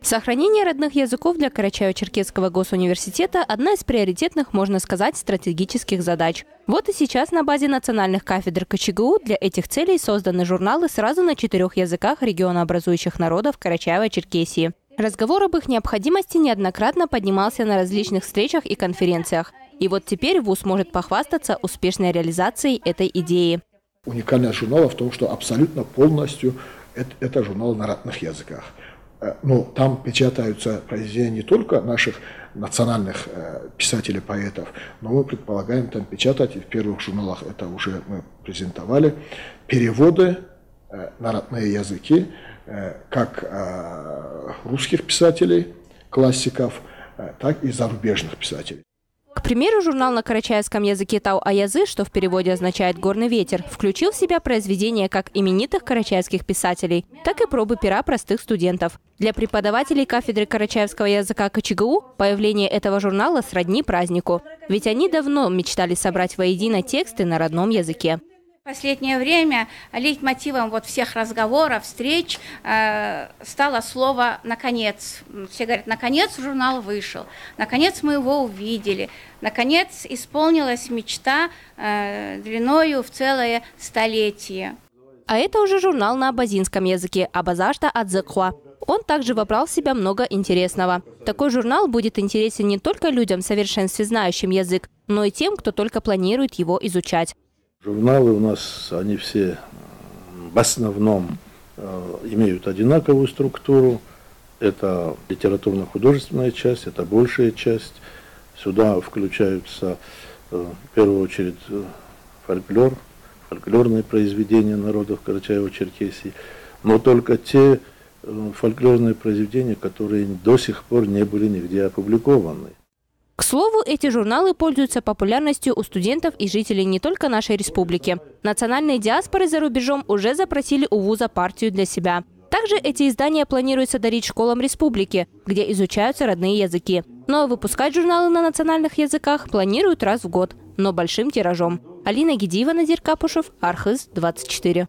Сохранение родных языков для Карачаево-Черкесского госуниверситета – одна из приоритетных, можно сказать, стратегических задач. Вот и сейчас на базе национальных кафедр КЧГУ для этих целей созданы журналы сразу на четырех языках регионообразующих народов Карачаева-Черкесии. Разговор об их необходимости неоднократно поднимался на различных встречах и конференциях. И вот теперь ВУЗ может похвастаться успешной реализацией этой идеи. Уникальность журнала в том, что абсолютно полностью это, это журнал на родных языках. Э, ну, там печатаются произведения не только наших национальных э, писателей, поэтов, но мы предполагаем там печатать, и в первых журналах это уже мы презентовали, переводы э, на родные языки, как русских писателей, классиков, так и зарубежных писателей. К примеру, журнал на карачаевском языке Тау Аязы, что в переводе означает «горный ветер», включил в себя произведения как именитых карачаевских писателей, так и пробы пера простых студентов. Для преподавателей кафедры карачаевского языка КЧГУ появление этого журнала сродни празднику. Ведь они давно мечтали собрать воедино тексты на родном языке последнее время лейтмотивом вот всех разговоров, встреч э, стало слово «наконец». Все говорят, наконец журнал вышел, наконец мы его увидели, наконец исполнилась мечта э, длиною в целое столетие. А это уже журнал на абазинском языке «Абазашта Адзекхуа». Он также вобрал в себя много интересного. Такой журнал будет интересен не только людям, в совершенстве знающим язык, но и тем, кто только планирует его изучать. Журналы у нас, они все в основном э, имеют одинаковую структуру. Это литературно-художественная часть, это большая часть. Сюда включаются э, в первую очередь э, фольклор, фольклорные произведения народов Карачаева-Черкесии, но только те фольклорные произведения, которые до сих пор не были нигде опубликованы. К слову, эти журналы пользуются популярностью у студентов и жителей не только нашей республики. Национальные диаспоры за рубежом уже запросили у вуза партию для себя. Также эти издания планируется дарить школам республики, где изучаются родные языки. Но выпускать журналы на национальных языках планируют раз в год, но большим тиражом. Алина Гидиева, Назир Капушев, Архыз, 24.